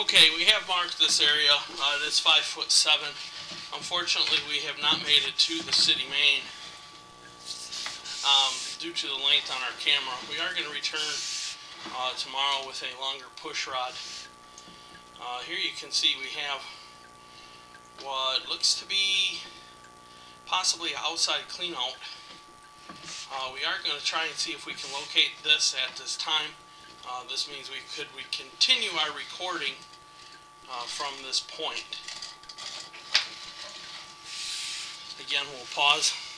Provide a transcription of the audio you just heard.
Okay, we have marked this area. Uh, it is five foot seven. Unfortunately, we have not made it to the city main um, due to the length on our camera. We are going to return uh, tomorrow with a longer push rod. Uh, here you can see we have what looks to be possibly outside clean out. Uh, we are going to try and see if we can locate this at this time. Uh, this means we could we continue our recording uh, from this point. Again, we'll pause.